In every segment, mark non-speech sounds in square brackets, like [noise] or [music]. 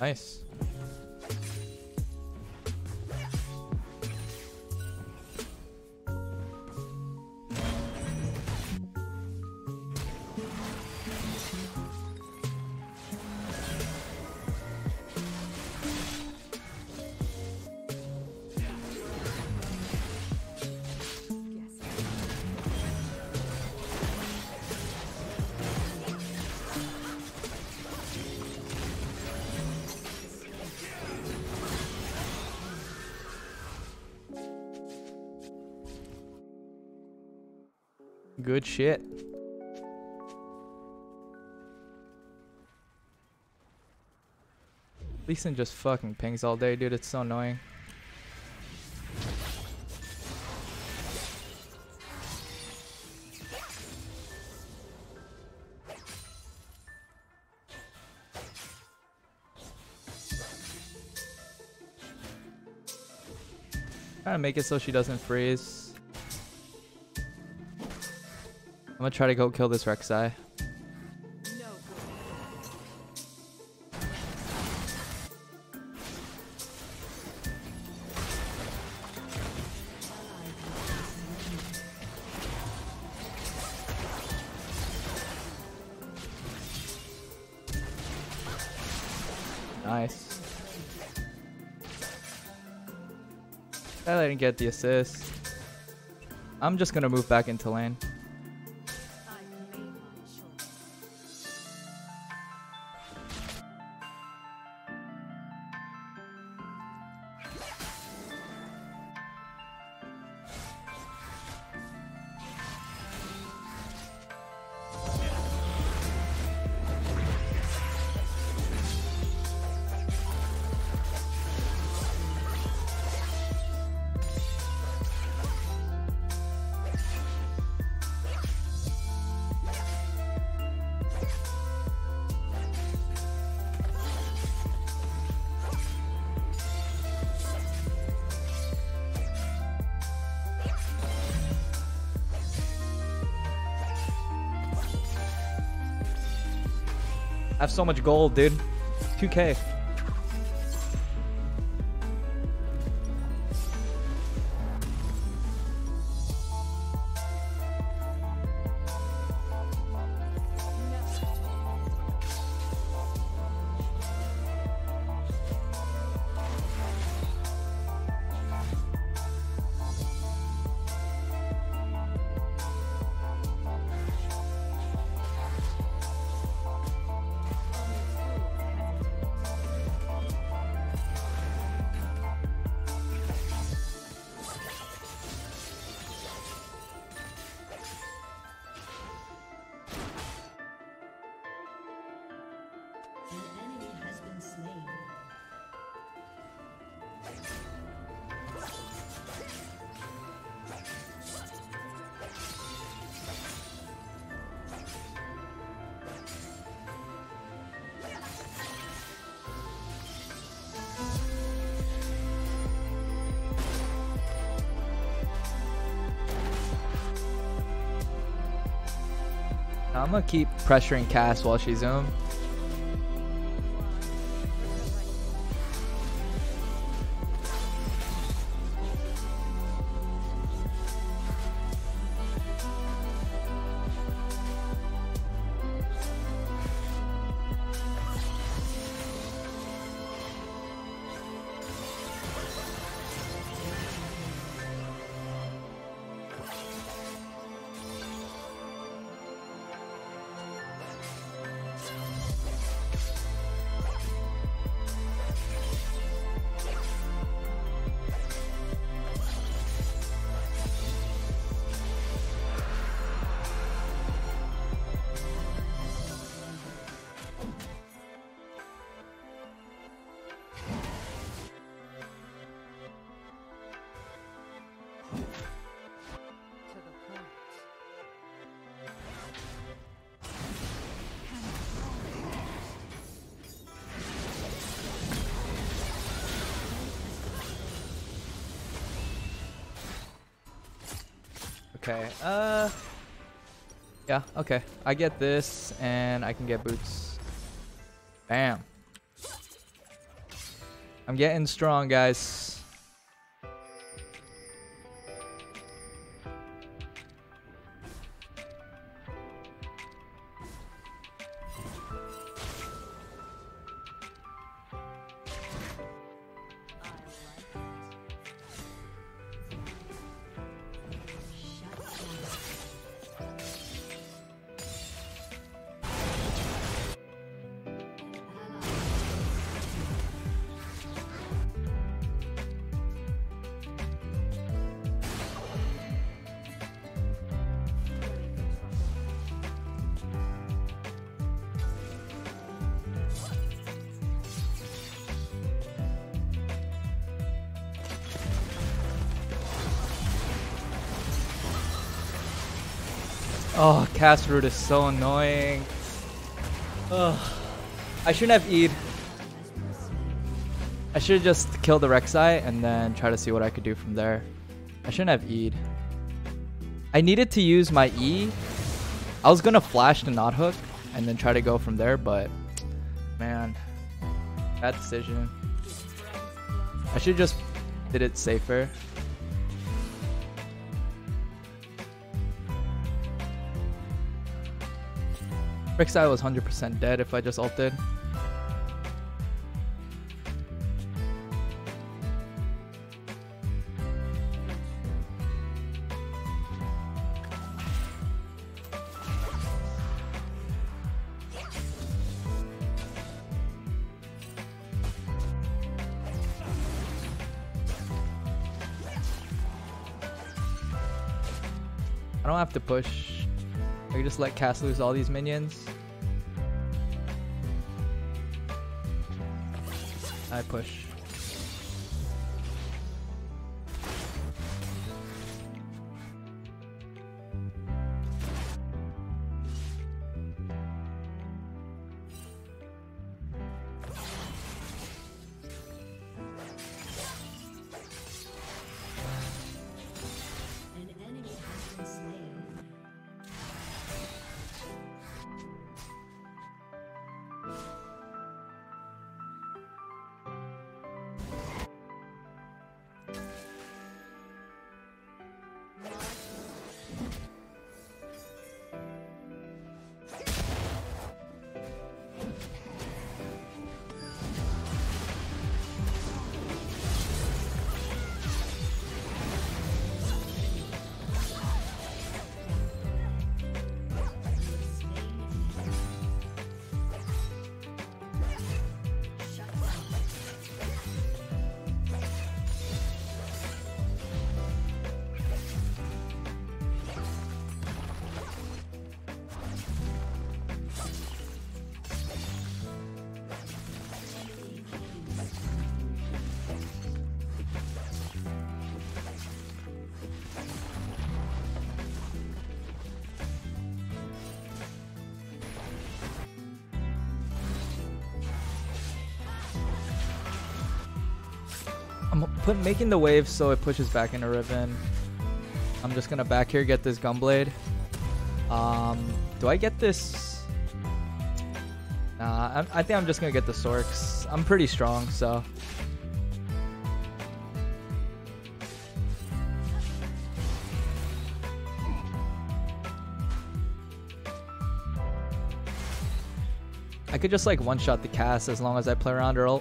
Nice. Good shit. Lee Sin just fucking pings all day, dude. It's so annoying. To make it so she doesn't freeze. I'm gonna try to go kill this Rek'Sai. Nice. I didn't get the assist. I'm just gonna move back into lane. I have so much gold, dude. 2k. I'm gonna keep pressuring Cass while she's zoom. Okay. Uh. Yeah, okay. I get this, and I can get boots. Bam. I'm getting strong, guys. Oh, Cass root is so annoying. Ugh. I shouldn't have E'd. I should have just killed the Rek'Sai and then try to see what I could do from there. I shouldn't have E'd. I needed to use my E. I was gonna flash to Naut hook and then try to go from there, but man, bad decision. I should just did it safer. Rek'Sai was 100% dead if I just ulted. I don't have to push. Can just let Cass lose all these minions. I push. I'm put, making the wave so it pushes back into Riven. I'm just gonna back here get this Gunblade. Um, do I get this? Nah, I, I think I'm just gonna get the Sorks. I'm pretty strong, so. I could just like one shot the Cass as long as I play around her.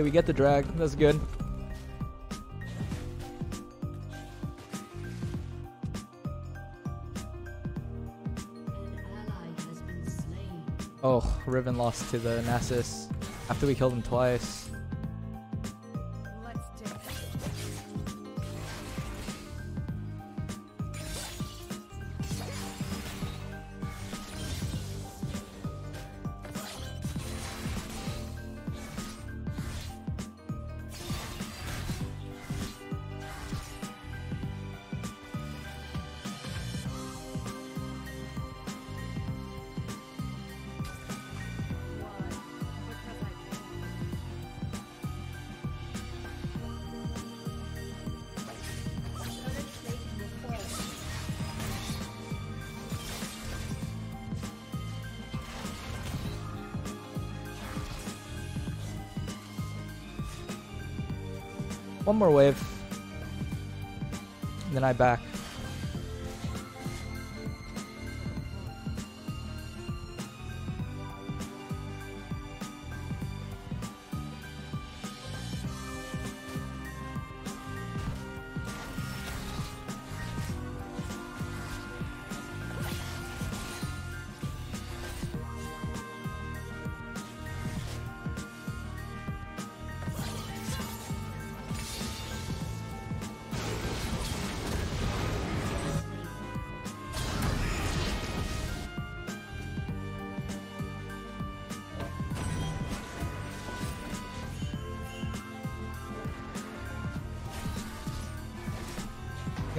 Okay, we get the drag. That's good. An ally has been slain. Oh, Riven lost to the Nasus after we killed him twice. One more wave. And then I back.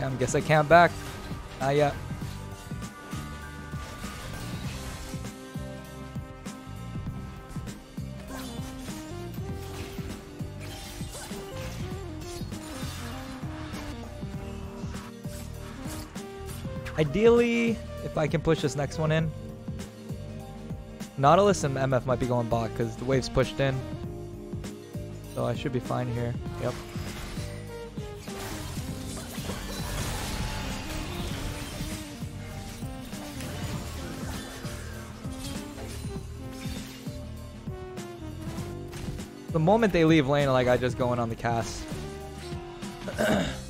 Damn, guess I can't back. Not yet. Ideally, if I can push this next one in. Nautilus and MF might be going bot because the wave's pushed in. So I should be fine here. Yep. The moment they leave lane, like I just go in on the Cass. [clears throat]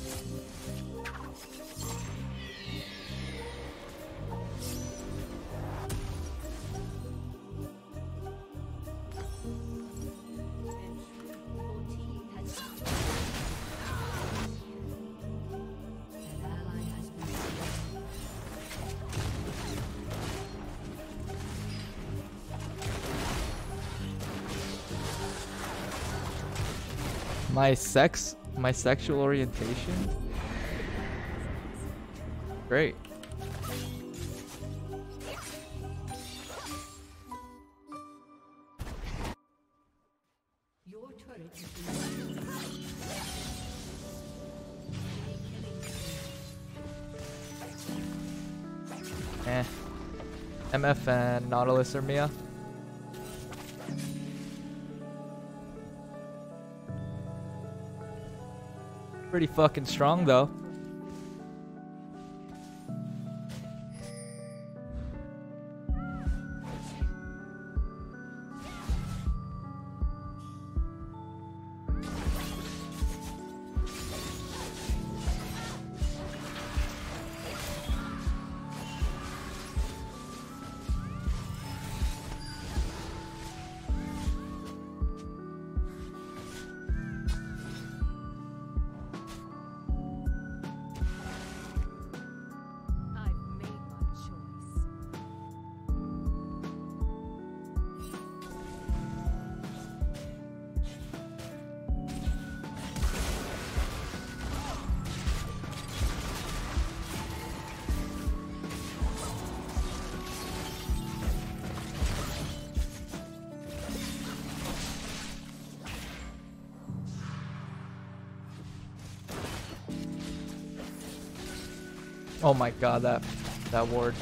My sex, my sexual orientation. Great. Your turret has been destroyed. Killing spree. Eh. MF and Nautilus or Mia. Pretty fucking strong though. Oh my god, that that ward.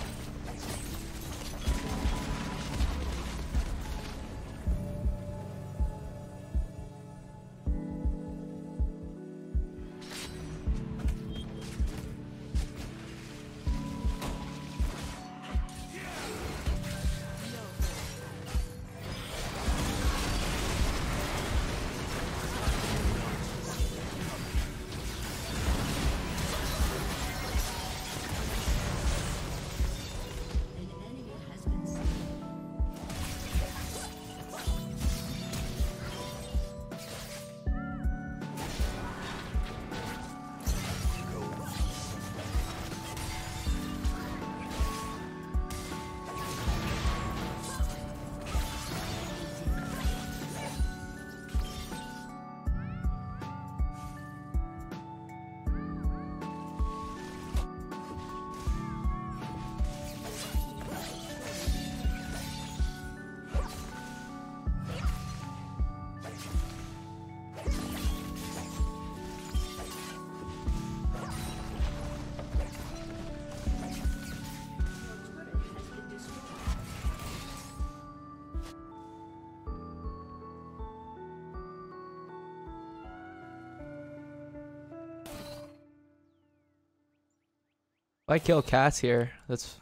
If I kill Cass here, that's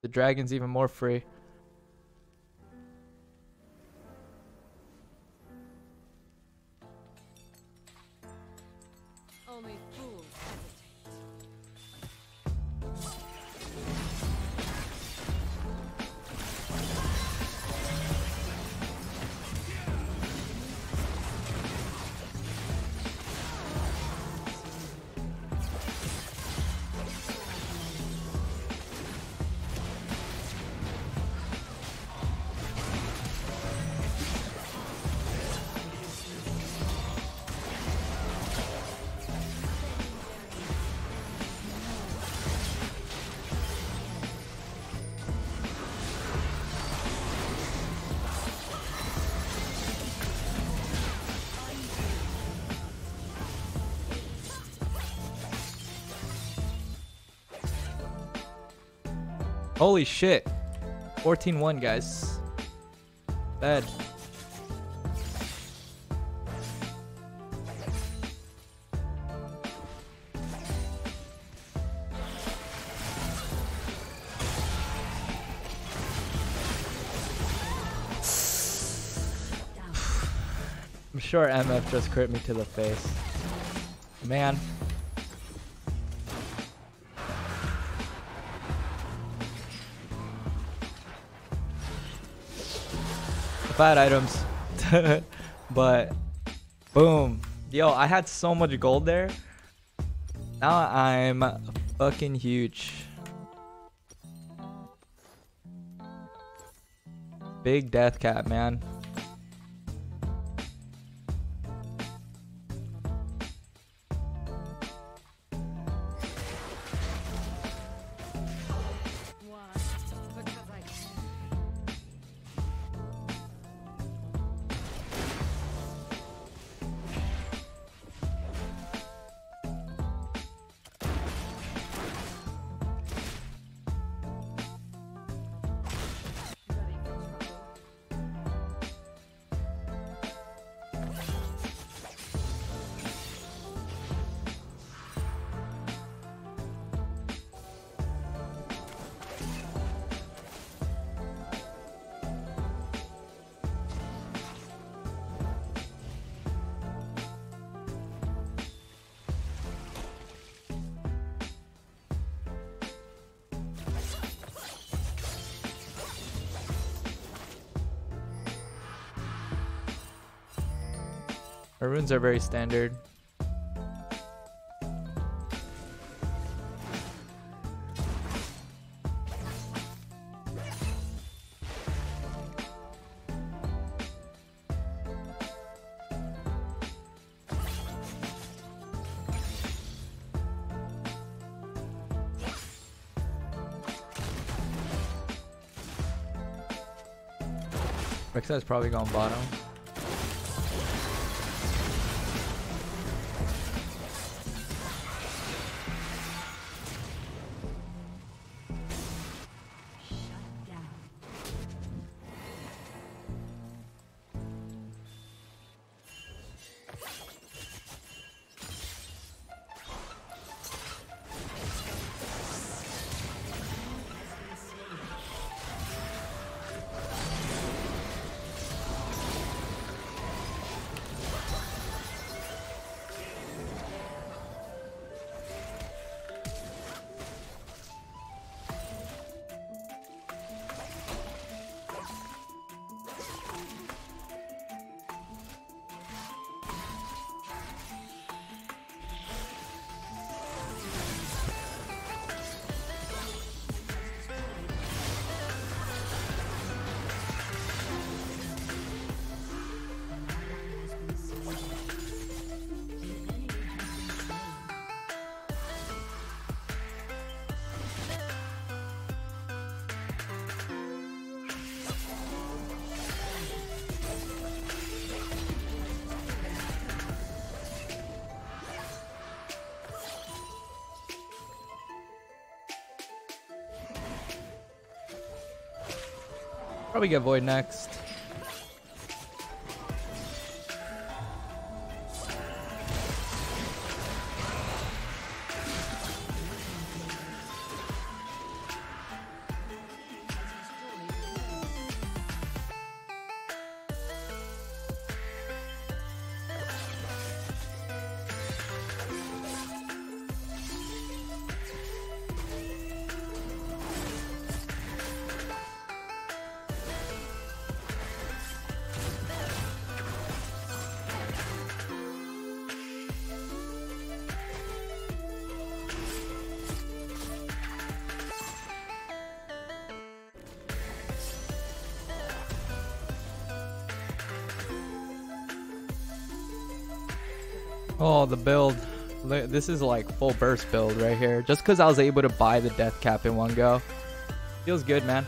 the dragon's even more free. Holy shit. 14-1, guys. Bad. [sighs] I'm sure MF just crit me to the face. Man. Bad items. [laughs] but boom. Yo, I had so much gold there. Now I'm fucking huge. Big death cap, man. Our runes are very standard. Rek'Sai's probably going bottom. Probably get Void next. Oh, the build. This is like full burst build right here. Just because I was able to buy the death cap in one go. Feels good, man.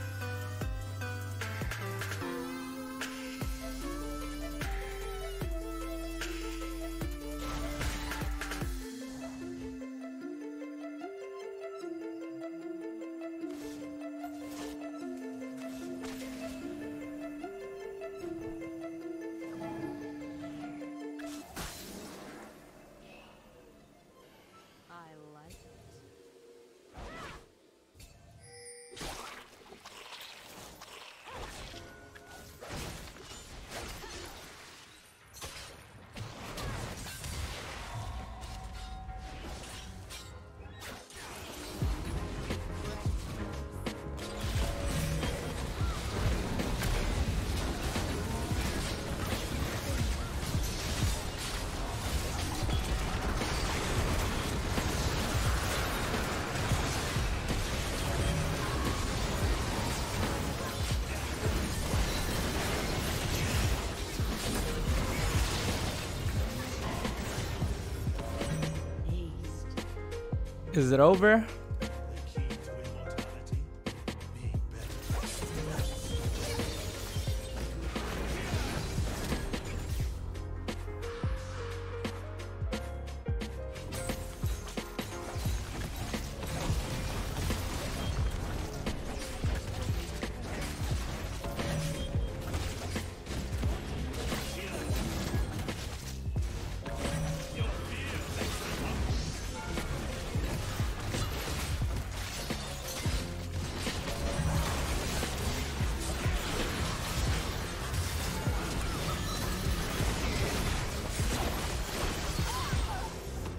Is it over?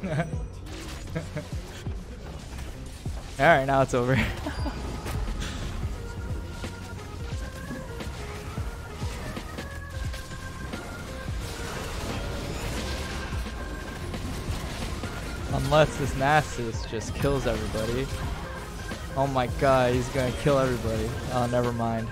[laughs] Alright, now it's over. [laughs] Unless this Nasus just kills everybody. Oh my god, he's gonna kill everybody. Oh, never mind.